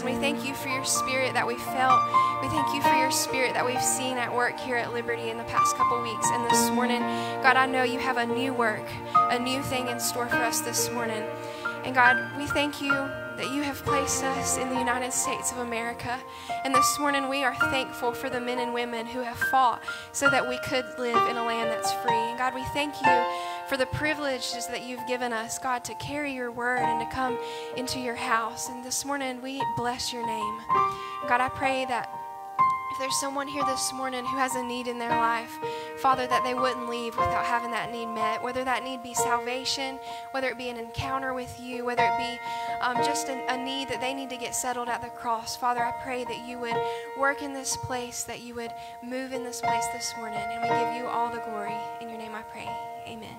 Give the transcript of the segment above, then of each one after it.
And we thank you for your spirit that we felt. We thank you for your spirit that we've seen at work here at Liberty in the past couple weeks. And this morning, God, I know you have a new work, a new thing in store for us this morning. And God, we thank you that you have placed us in the United States of America. And this morning we are thankful for the men and women who have fought so that we could live in a land that's free. And God, we thank you for the privileges that you've given us, God, to carry your word and to come into your house. And this morning we bless your name. God, I pray that if there's someone here this morning who has a need in their life, Father, that they wouldn't leave without having that need met, whether that need be salvation, whether it be an encounter with you, whether it be um, just an, a need that they need to get settled at the cross. Father, I pray that you would work in this place, that you would move in this place this morning, and we give you all the glory. In your name I pray. Amen.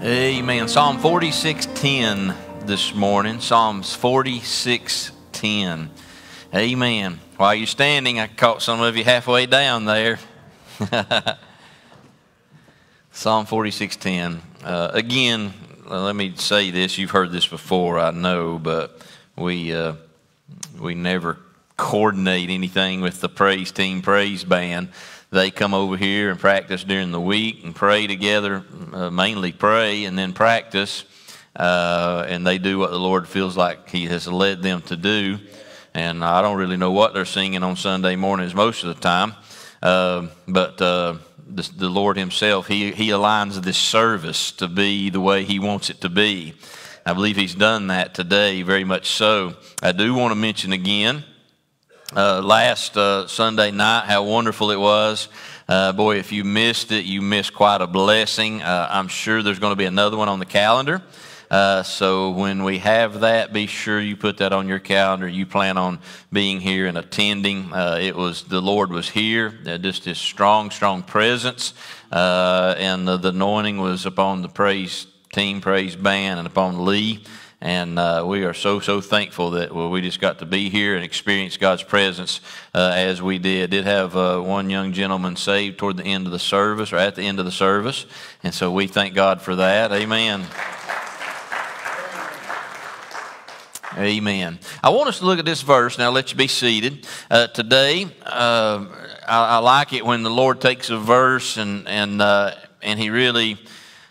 Amen. Psalm 46:10 this morning. Psalms 46:10. Amen. While you're standing, I caught some of you halfway down there. Psalm 46:10. Uh, again, let me say this. You've heard this before, I know, but we uh, we never coordinate anything with the praise team, praise band. They come over here and practice during the week and pray together, uh, mainly pray and then practice. Uh, and they do what the Lord feels like He has led them to do. And I don't really know what they're singing on Sunday mornings most of the time. Uh, but uh, the, the, Lord Himself, he, he aligns this service to be the way He wants it to be. I believe He's done that today, very much so. I do want to mention again uh, last uh, Sunday night how wonderful it was. Uh, boy, if you missed it, you missed quite a blessing. Uh, I'm sure there's going to be another one on the calendar. Uh, so when we have that, be sure you put that on your calendar. You plan on being here and attending. Uh, it was the Lord was here, uh, just His strong, strong presence, uh, and the, the, anointing was upon the praise team, praise band, and upon Lee. And uh, we are so, so thankful that well, we just got to be here and experience God's presence uh, as we did. Did have uh, one young gentleman saved toward the end of the service or at the end of the service. And so we thank God for that. Amen. Amen. I want us to look at this verse. Now, let you be seated. Uh, today, uh, I, I, like it when the Lord takes a verse and and uh, and He really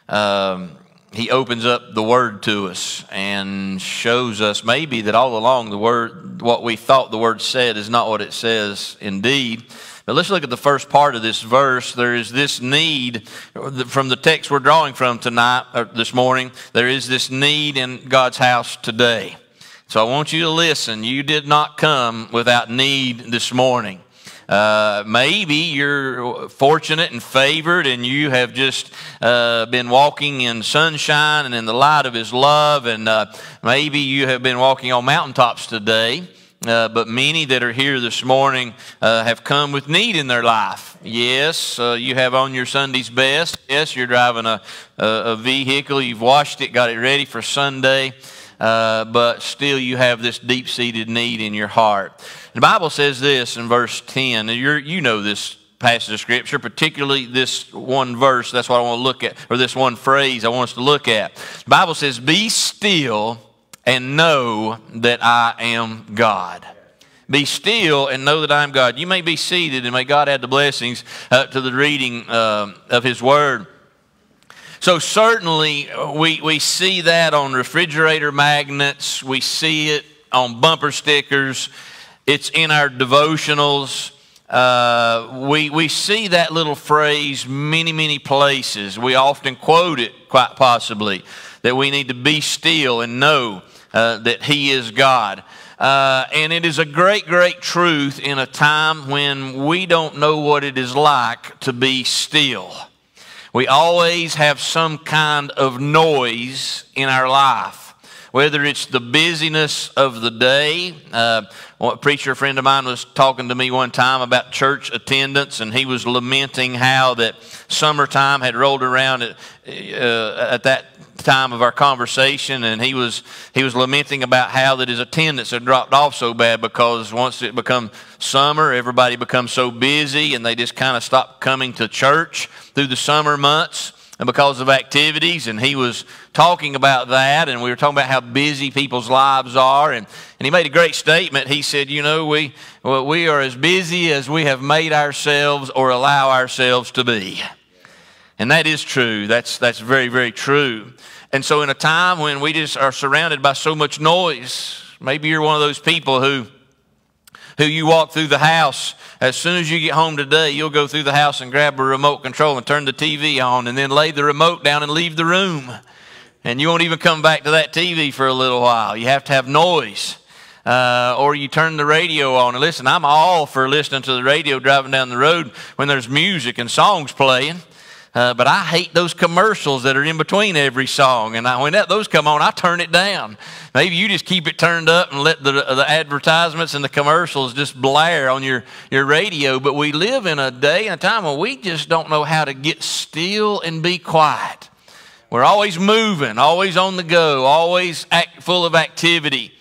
um, He opens up the Word to us and shows us maybe that all along the Word, what we thought the Word said, is not what it says indeed. But let's look at the first part of this verse. There is this need from the text we're drawing from tonight, or this morning. There is this need in God's house today. So I want you to listen. You did not come without need this morning. Uh, maybe you're fortunate and favored, and you have just uh, been walking in sunshine and in the light of His love, and uh, maybe you have been walking on mountaintops today. Uh, but many that are here this morning uh, have come with need in their life. Yes, uh, you have on your Sunday's best. Yes, you're driving a, a, a vehicle. You've washed it, got it ready for Sunday uh, but still you have this deep seated need in your heart. The Bible says this in verse 10. you know this passage of Scripture, particularly this one verse. That's what I want to look at, or this one phrase I want us to look at. The Bible says, Be still and know that I am God. Be still and know that I am God. You may be seated, and may God add the blessings uh, to the reading uh, of His Word. So, certainly, we, we see that on refrigerator magnets, we see it on bumper stickers, it's in our devotionals. Uh, we, we see that little phrase many, many places. We often quote it, quite possibly, that we need to be still and know uh, that He is God. Uh, and it is a great, great truth in a time when we don't know what it is like to be still. We always have some kind of noise in our life, whether it's the busyness of the day. Uh, a preacher friend of mine was talking to me one time about church attendance, and he was lamenting how that summertime had rolled around at, uh, at that time of our conversation, and he was he was lamenting about how that his attendance had dropped off so bad because once it become summer, everybody becomes so busy, and they just kind of stopped coming to church through the summer months. And because of activities, and he was talking about that, and we were talking about how busy people's lives are, and, and he made a great statement. He said, You know, we, well, we are as busy as we have made ourselves or allow ourselves to be. And that is true. That's, that's very, very true. And so, in a time when we just are surrounded by so much noise, maybe you're one of those people who who you walk through the house. As soon as you get home today, you'll go through the house and grab a remote control and turn the TV on and then lay the remote down and leave the room. And you won't even come back to that TV for a little while. You have to have noise. Uh, or you turn the radio on. And listen, I'm all for listening to the radio driving down the road when there's music and songs playing. Uh, but I hate those commercials that are in between every song. And I, when that, those come on, I turn it down. Maybe you just keep it turned up and let the, the advertisements and the commercials just blare on your, your radio. But we live in a day and a time when we just don't know how to get still and be quiet. We're always moving, always on the go, always act, full of activity.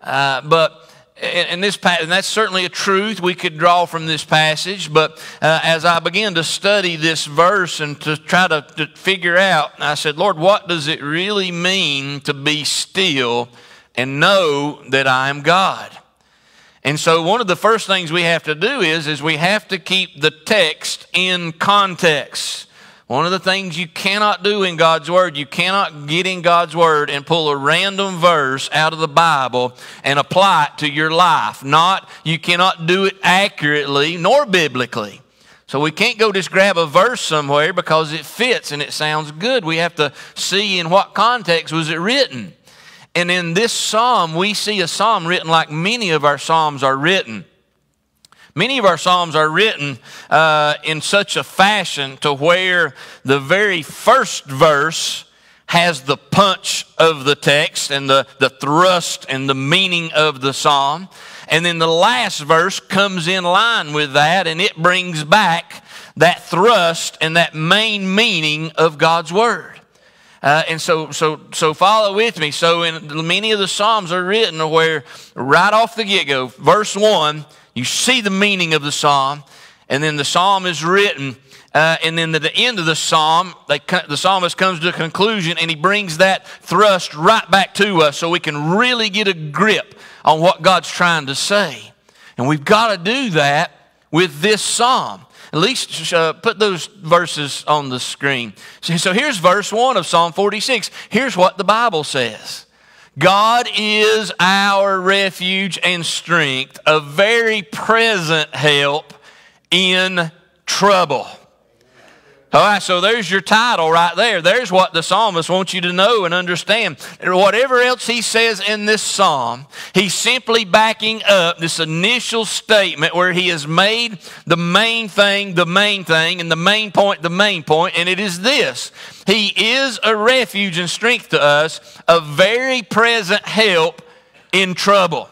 Uh, but and, this and that's certainly a truth we could draw from this passage. But uh, as I began to study this verse and to try to, to figure out, I said, Lord, what does it really mean to be still and know that I am God? And so one of the first things we have to do is, is we have to keep the text in context. One of the things you cannot do in God's Word, you cannot get in God's Word and pull a random verse out of the Bible and apply it to your life. Not, you cannot do it accurately nor biblically. So we can't go just grab a verse somewhere because it fits and it sounds good. We have to see in what context was it written. And in this psalm, we see a psalm written like many of our psalms are written. Many of our Psalms are written uh, in such a fashion to where the very first verse has the punch of the text and the, the thrust and the meaning of the Psalm. And then the last verse comes in line with that and it brings back that thrust and that main meaning of God's Word. Uh, and so, so, so follow with me. So, in many of the Psalms are written where right off the get go, verse 1, you see the meaning of the psalm, and then the psalm is written. Uh, and then at the end of the psalm, they, the psalmist comes to a conclusion and he brings that thrust right back to us so we can really get a grip on what God's trying to say. And we've got to do that with this psalm. Elise uh, put those verses on the screen. So, so here's verse 1 of Psalm 46. Here's what the Bible says God is our refuge and strength, a very present help in trouble. All right, so there's your title right there. There's what the psalmist wants you to know and understand. Whatever else he says in this psalm, he's simply backing up this initial statement where he has made the main thing the main thing and the main point the main point, and it is this He is a refuge and strength to us, a very present help in trouble.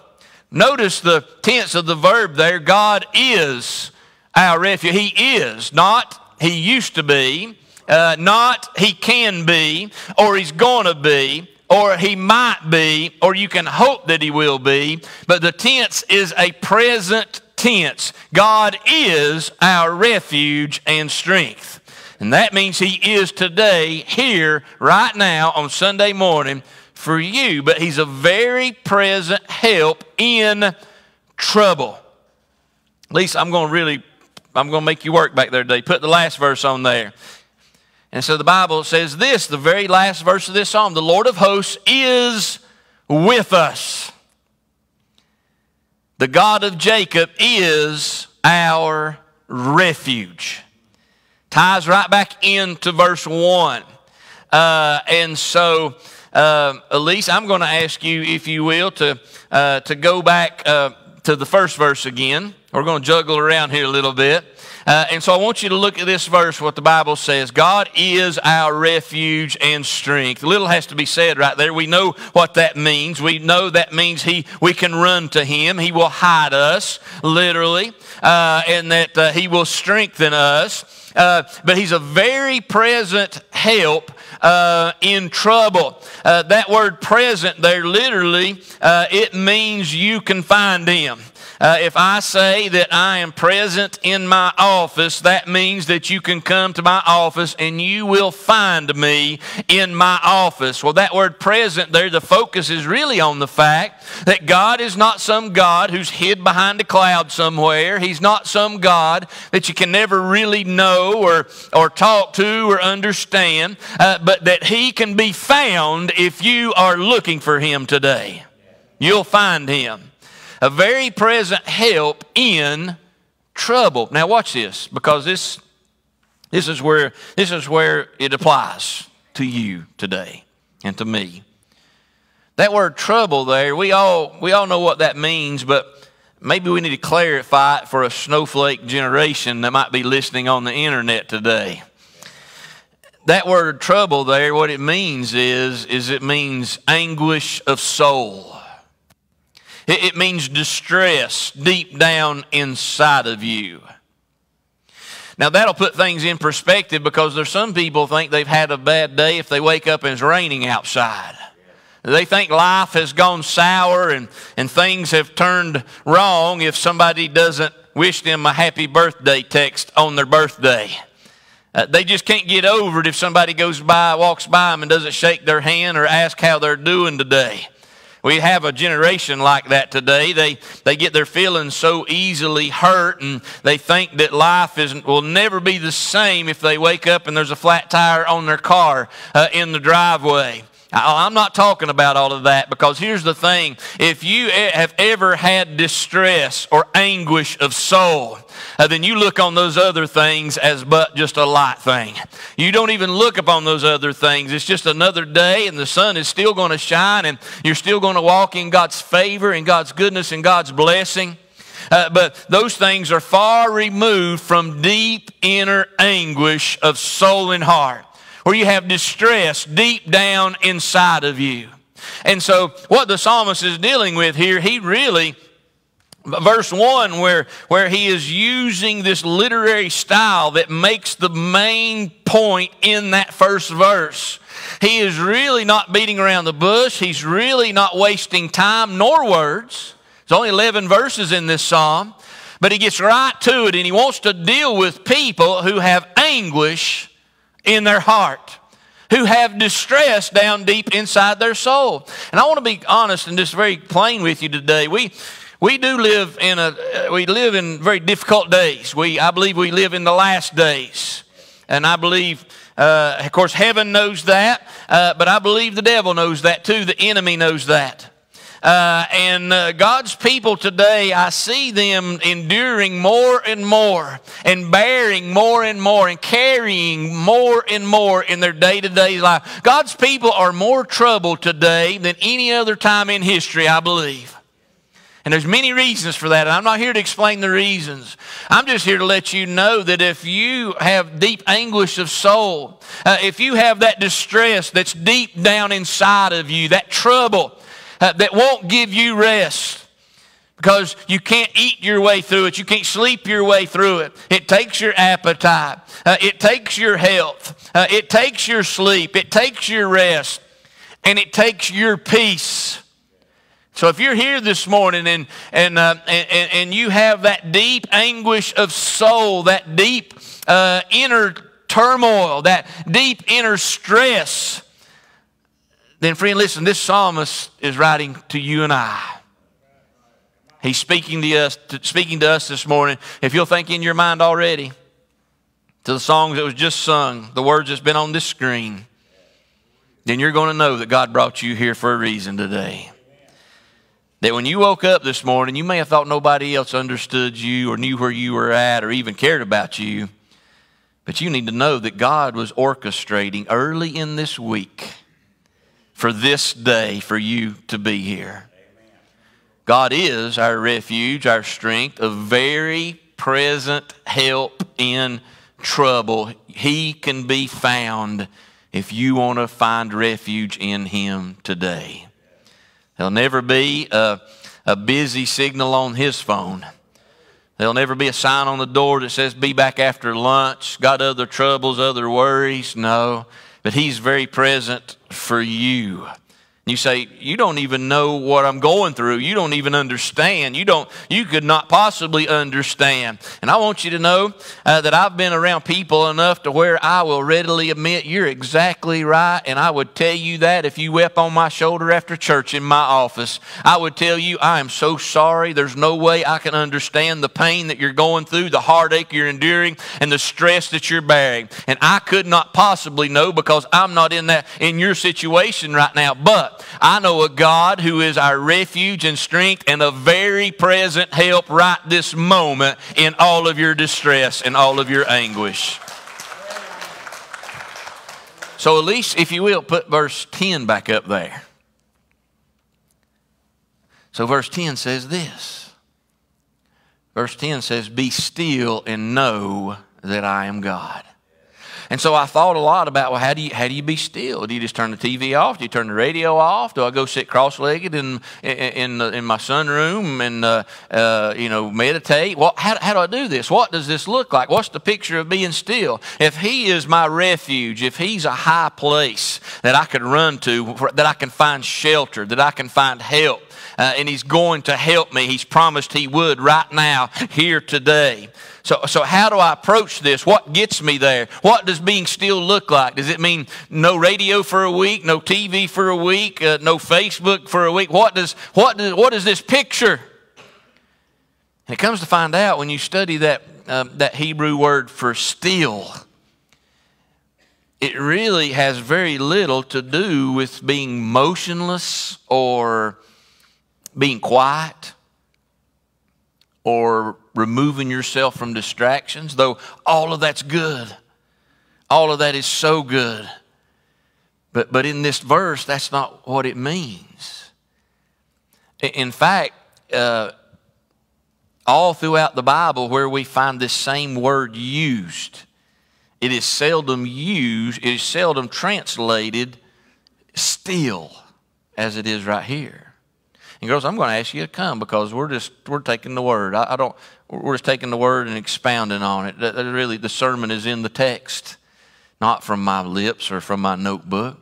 Notice the tense of the verb there God is our refuge. He is, not he used to be, uh, not he can be, or he's going to be, or he might be, or you can hope that he will be, but the tense is a present tense. God is our refuge and strength. And that means he is today, here, right now, on Sunday morning for you, but he's a very present help in trouble. Elise I'm going to really I'm going to make you work back there today. Put the last verse on there. And so the Bible says this, the very last verse of this psalm the Lord of hosts is with us. The God of Jacob is our refuge. Ties right back into verse 1. Uh, and so, uh, Elise, I'm going to ask you, if you will, to, uh, to go back uh, to the first verse again. We're going to juggle around here a little bit. Uh, and so I want you to look at this verse, what the Bible says. God is our refuge and strength. Little has to be said right there. We know what that means. We know that means he, we can run to Him. He will hide us, literally, uh, and that uh, He will strengthen us. Uh, but He's a very present help uh, in trouble. Uh, that word present there, literally, uh, it means you can find him. Uh, if I say that I am present in my office, that means that you can come to my office and you will find me in my office. Well, that word present there, the focus is really on the fact that God is not some God who's hid behind a cloud somewhere. He's not some God that you can never really know or, or talk to or understand, uh, but that He can be found if you are looking for Him today. You'll find Him a very present help in trouble. Now watch this because this this is where this is where it applies to you today and to me. That word trouble there, we all we all know what that means, but maybe we need to clarify it for a snowflake generation that might be listening on the internet today. That word trouble there, what it means is, is it means anguish of soul. It means distress deep down inside of you. Now that'll put things in perspective because there's some people think they've had a bad day if they wake up and it's raining outside. They think life has gone sour and, and things have turned wrong if somebody doesn't wish them a happy birthday text on their birthday. Uh, they just can't get over it if somebody goes by, walks by them and doesn't shake their hand or ask how they're doing today. We have a generation like that today. They, they get their feelings so easily hurt and they think that life is, will never be the same if they wake up and there's a flat tire on their car uh, in the driveway. I'm not talking about all of that because here's the thing. If you have ever had distress or anguish of soul, uh, then you look on those other things as but just a light thing. You don't even look upon those other things. It's just another day and the sun is still going to shine and you're still going to walk in God's favor and God's goodness and God's blessing. Uh, but those things are far removed from deep inner anguish of soul and heart where you have distress deep down inside of you. And so, what the psalmist is dealing with here, he really verse 1 where, where he is using this literary style that makes the main point in that first verse. He is really not beating around the bush. He's really not wasting time nor words. There's only 11 verses in this psalm but he gets right to it and he wants to deal with people who have anguish in their heart, who have distress down deep inside their soul. And I want to be honest and just very plain with you today. We we do live in a we live in very difficult days. We I believe we live in the last days, and I believe. Uh, of course, heaven knows that, uh, but I believe the devil knows that too. The enemy knows that. Uh, and uh, God's people today, I see them enduring more and more and bearing more and more and carrying more and more in their day to day life. God's people are more troubled today than any other time in history, I believe. And there's many reasons for that. And I'm not here to explain the reasons. I'm just here to let you know that if you have deep anguish of soul, uh, if you have that distress that's deep down inside of you, that trouble, uh, that won't give you rest because you can't eat your way through it. You can't sleep your way through it. It takes your appetite, uh, it takes your health, uh, it takes your sleep, it takes your rest, and it takes your peace. So if you're here this morning and, and, uh, and, and, you have that deep anguish of soul, that deep uh, inner turmoil, that deep inner stress, then, friend, listen, this psalmist is writing to you and I. He's speaking to us, speaking to us this morning. If you'll think in your mind already to the songs that was just sung, the words that's been on this screen, then you're going to know that God brought you here for a reason today. That when you woke up this morning, you may have thought nobody else understood you or knew where you were at or even cared about you. But you need to know that God was orchestrating early in this week for this day for you to be here. God is our refuge, our strength, a very present help in trouble. He can be found if you want to find refuge in Him today. There'll never be a, a busy signal on His phone. There'll never be a sign on the door that says, Be back after lunch. Got other troubles, other worries. No but He's very present for you. You say, You don't even know what I'm going through. You don't even understand. You, don't, you could not possibly understand. And I want you to know uh, that I've been around people enough to where I will readily admit you're exactly right. And I would tell you that if you wept on my shoulder after church in my office. I would tell you, I am so sorry. There's no way I can understand the pain that you're going through, the heartache you're enduring, and the stress that you're bearing. And I could not possibly know because I'm not in that in your situation right now. But I know a God who is our refuge and strength and a very present help right this moment in all of your distress and all of your anguish. So, Elise, if you will, put verse 10 back up there. So, verse 10 says this. Verse 10 says, Be still and know that I am God. And so I thought a lot about, well, how do you, how do you be still? Do you just turn the TV off? Do you turn the radio off? Do I go sit cross-legged in, in, in, my sunroom and, uh, uh, you know, meditate? Well, how, how do I do this? What does this look like? What's the picture of being still? If he is my refuge, if he's a high place that I can run to, that I can find shelter, that I can find help, uh, and he's going to help me. He's promised he would right now, here today. So, so how do I approach this? What gets me there? What does being still look like? Does it mean no radio for a week, no TV for a week, uh, no Facebook for a week? What does, what does, what is this picture? And it comes to find out when you study that, um, that Hebrew word for still, it really has very little to do with being motionless or being quiet or removing yourself from distractions, though all of that's good. All of that is so good. But, but in this verse, that's not what it means. In fact, uh, all throughout the Bible where we find this same word used, it is seldom used, it is seldom translated still as it is right here. And girls, I'm going to ask you to come because we're just we're taking the word. I, I don't. We're just taking the word and expounding on it. That, that really, the sermon is in the text, not from my lips or from my notebook.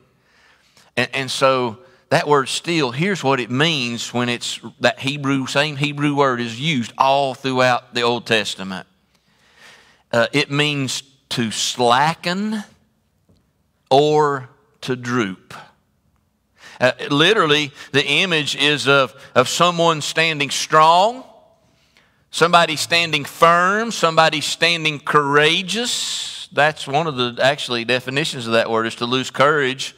And, and so that word still, here's what it means when it's that Hebrew, same Hebrew word is used all throughout the Old Testament. Uh, it means to slacken or to droop. Uh, literally, the image is of, of someone standing strong, somebody standing firm, somebody standing courageous. That's one of the actually definitions of that word is to lose courage.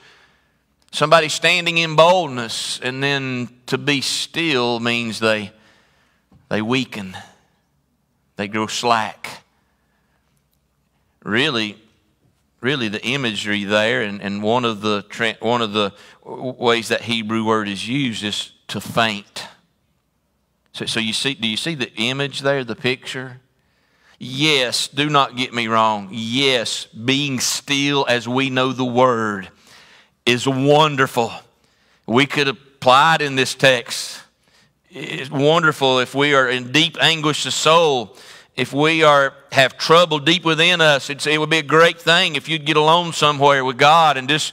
Somebody standing in boldness, and then to be still means they, they weaken, they grow slack. Really, really the imagery there, and, and one of the one of the ways that Hebrew word is used is to faint. So, so you see, do you see the image there, the picture? Yes, do not get me wrong. Yes, being still as we know the word is wonderful. We could apply it in this text. It's wonderful if we are in deep anguish of soul if we are have trouble deep within us, it would be a great thing if you'd get alone somewhere with God and just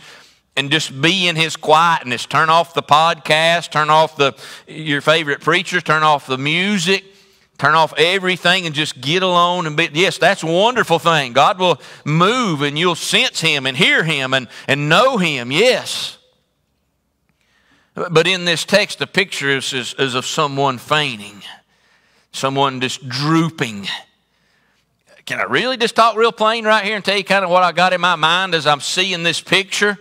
and just be in His quietness. Turn off the podcast, turn off the your favorite preachers, turn off the music, turn off everything, and just get alone and be. Yes, that's a wonderful thing. God will move, and you'll sense Him and hear Him and and know Him. Yes. But in this text, the picture is, is, is of someone fainting someone just drooping. Can I really just talk real plain right here and tell you kind of what I got in my mind as I'm seeing this picture?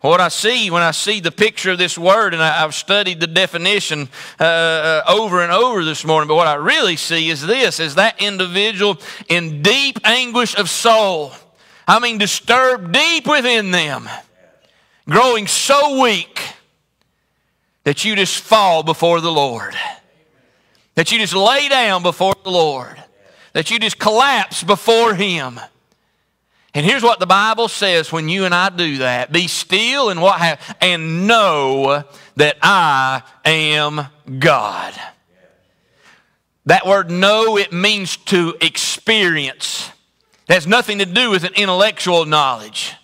What I see when I see the picture of this word, and I, have studied the definition uh, uh, over and over this morning, but what I really see is this: is that individual in deep anguish of soul. I mean, disturbed deep within them, growing so weak that you just fall before the Lord. That you just lay down before the Lord. That you just collapse before Him. And here's what the Bible says when you and I do that be still and what have, and know that I am God. That word know, it means to experience. It has nothing to do with an intellectual knowledge.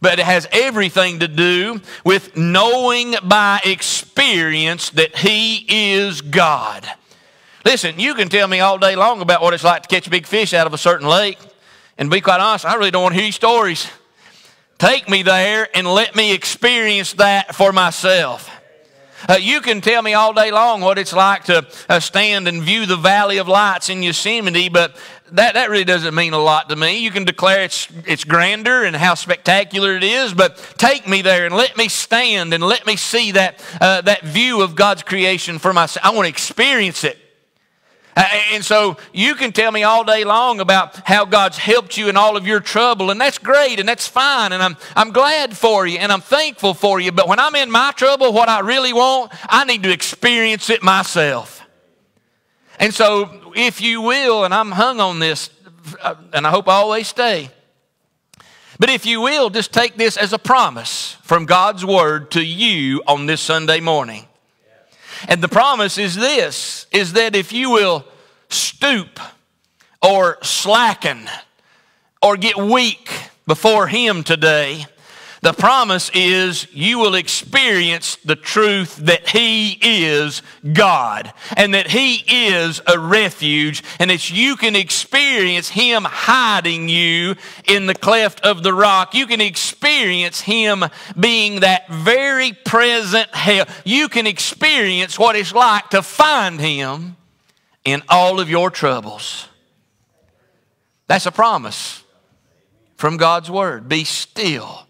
but it has everything to do with knowing by experience that He is God. Listen, you can tell me all day long about what it's like to catch big fish out of a certain lake. And be quite honest, I really don't want to hear your stories. Take me there and let me experience that for myself. Uh, you can tell me all day long what it's like to uh, stand and view the Valley of Lights in Yosemite, but that, that really doesn't mean a lot to me. You can declare its, its grandeur and how spectacular it is, but take me there and let me stand and let me see that, uh, that view of God's creation for myself. I want to experience it. And so you can tell me all day long about how God's helped you in all of your trouble, and that's great and that's fine, and I'm, I'm glad for you and I'm thankful for you. But when I'm in my trouble, what I really want, I need to experience it myself. And so, if you will, and I'm hung on this, uh, and I hope I always stay, but if you will, just take this as a promise from God's Word to you on this Sunday morning. And the promise is this is that if you will stoop or slacken or get weak before Him today, the promise is you will experience the truth that He is God and that He is a refuge and that you can experience Him hiding you in the cleft of the rock. You can experience Him being that very present help. You can experience what it's like to find Him in all of your troubles. That's a promise from God's Word. Be still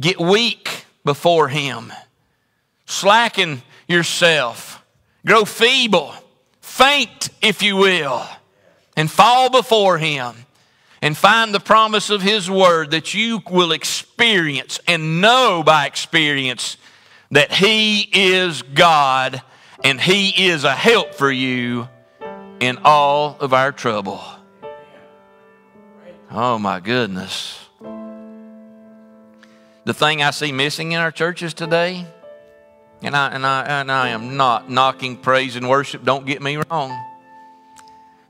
Get weak before Him. Slacken yourself. Grow feeble. Faint, if you will. And fall before Him. And find the promise of His Word that you will experience and know by experience that He is God and He is a help for you in all of our trouble. Oh, my goodness the thing I see missing in our churches today, and I, and I, and I am not knocking praise and worship, don't get me wrong.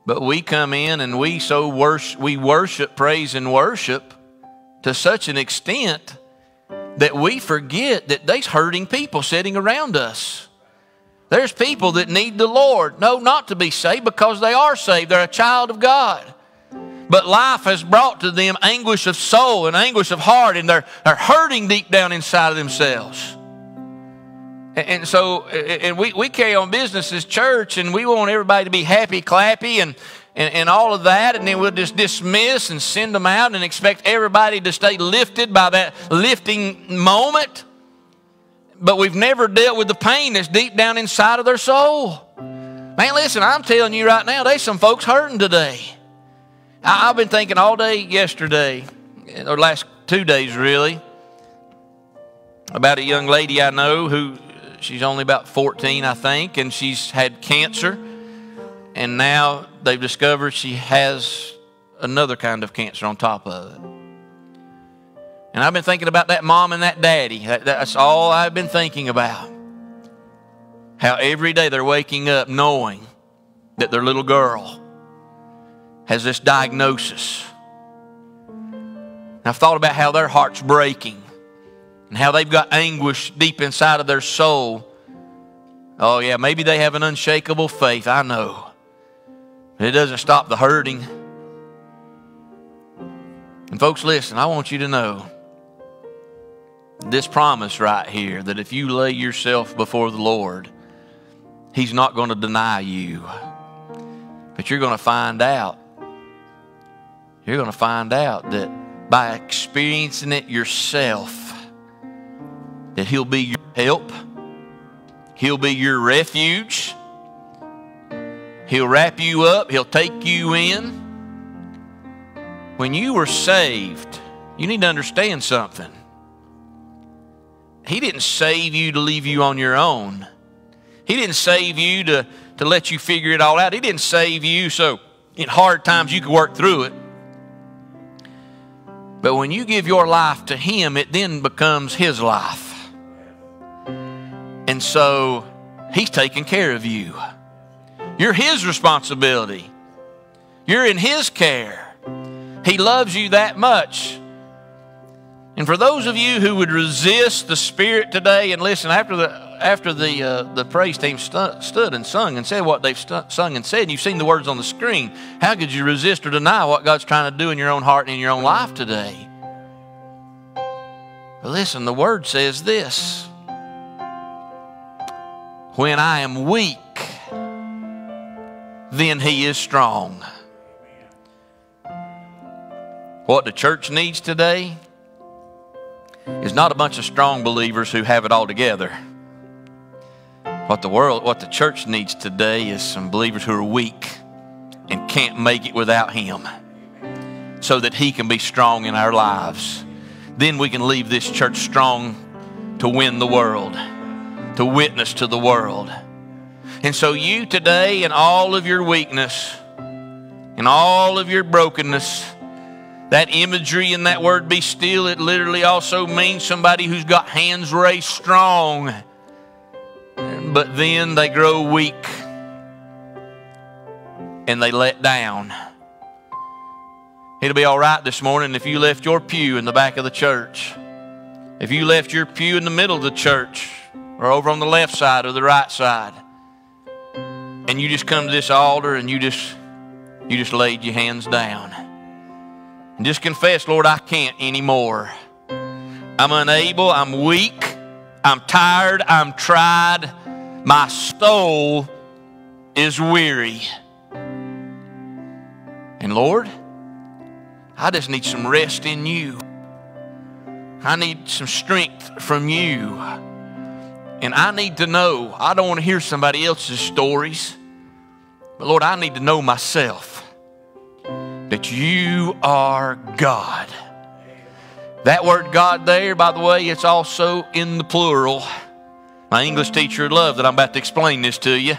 But we come in and we so worship, we worship praise and worship to such an extent that we forget that there's hurting people sitting around us. There's people that need the Lord. No, not to be saved because they are saved. They're a child of God. But life has brought to them anguish of soul and anguish of heart, and they're, they're hurting deep down inside of themselves. And so, and we, we carry on business as church, and we want everybody to be happy, clappy, and, and, and all of that, and then we'll just dismiss and send them out and expect everybody to stay lifted by that lifting moment. But we've never dealt with the pain that's deep down inside of their soul. Man, listen, I'm telling you right now, there's some folks hurting today. I've been thinking all day yesterday, or last two days really, about a young lady I know who she's only about 14, I think, and she's had cancer. And now they've discovered she has another kind of cancer on top of it. And I've been thinking about that mom and that daddy. That's all I've been thinking about. How every day they're waking up knowing that their little girl has this diagnosis. And I've thought about how their heart's breaking and how they've got anguish deep inside of their soul. Oh, yeah, maybe they have an unshakable faith. I know. It doesn't stop the hurting. And, folks, listen, I want you to know this promise right here that if you lay yourself before the Lord, He's not going to deny you. But you're going to find out you're going to find out that by experiencing it yourself, that He'll be your help, He'll be your refuge, He'll wrap you up, He'll take you in. When you were saved, you need to understand something. He didn't save you to leave you on your own. He didn't save you to, to let you figure it all out. He didn't save you so in hard times you could work through it. But when you give your life to Him, it then becomes His life. And so He's taking care of you. You're His responsibility, you're in His care. He loves you that much And for those of you who would resist the Spirit today, and listen, after the after the uh, the praise team stu- stood and sung and said what they've stu- sung and said, and you've seen the words on the screen, how could you resist or deny what God's trying to do in your own heart and in your own life today? But listen, the Word says this: When I am weak, then He is strong. What the church needs today is not a bunch of strong believers who have it all together. What the world, what the church needs today is some believers who are weak and can't make it without Him so that He can be strong in our lives. Then we can leave this church strong to win the world, to witness to the world. And so, you today, in all of your weakness, in all of your brokenness, that imagery in that word be still, it literally also means somebody who's got hands raised strong, but then they grow weak and they let down. It'll be all right this morning if you left your pew in the back of the church. If you left your pew in the middle of the church or over on the left side or the right side. And you just come to this altar and you just you just laid your hands down. And just confess, Lord, I can't anymore. I'm unable, I'm weak, I'm tired, I'm tried. My soul is weary. And Lord, I just need some rest in you. I need some strength from you. And I need to know, I don't want to hear somebody else's stories, but Lord, I need to know myself that you are God. That word God there, by the way, it's also in the plural. My English teacher would love that I'm about to explain this to you.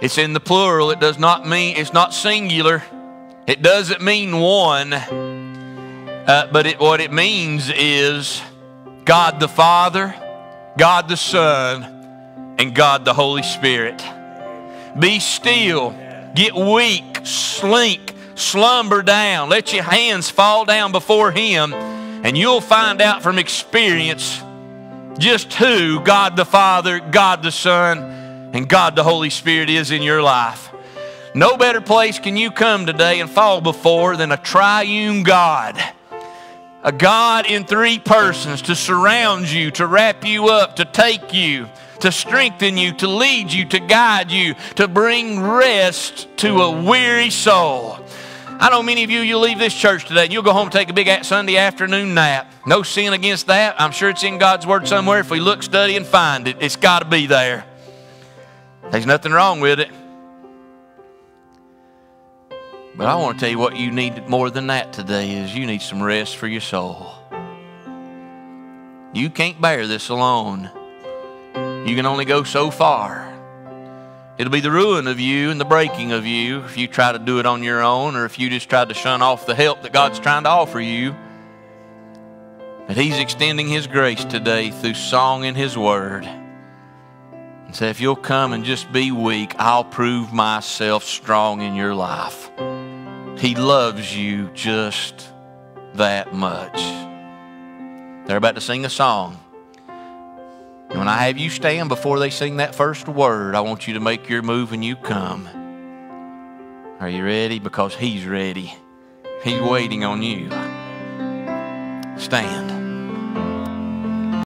It's in the plural. It does not mean, it's not singular. It doesn't mean one. Uh, but it, what it means is God the Father, God the Son, and God the Holy Spirit. Be still, get weak, slink, slumber down. Let your hands fall down before Him, and you'll find out from experience just who God the Father, God the Son, and God the Holy Spirit is in your life. No better place can you come today and fall before than a triune God. A God in three persons to surround you, to wrap you up, to take you, to strengthen you, to lead you, to guide you, to bring rest to a weary soul. I know many of you, you'll leave this church today and you'll go home and take a big Sunday afternoon nap. No sin against that. I'm sure it's in God's Word somewhere. If we look, study, and find it, it's got to be there. There's nothing wrong with it. But I want to tell you what you need more than that today is you need some rest for your soul. You can't bear this alone. You can only go so far. It'll be the ruin of you and the breaking of you if you try to do it on your own or if you just try to shun off the help that God's trying to offer you. But He's extending His grace today through song and His Word. And say, if you'll come and just be weak, I'll prove myself strong in your life. He loves you just that much. They're about to sing a song. And when I have you stand before they sing that first word, I want you to make your move and you come. Are you ready? Because He's ready. He's waiting on you. Stand.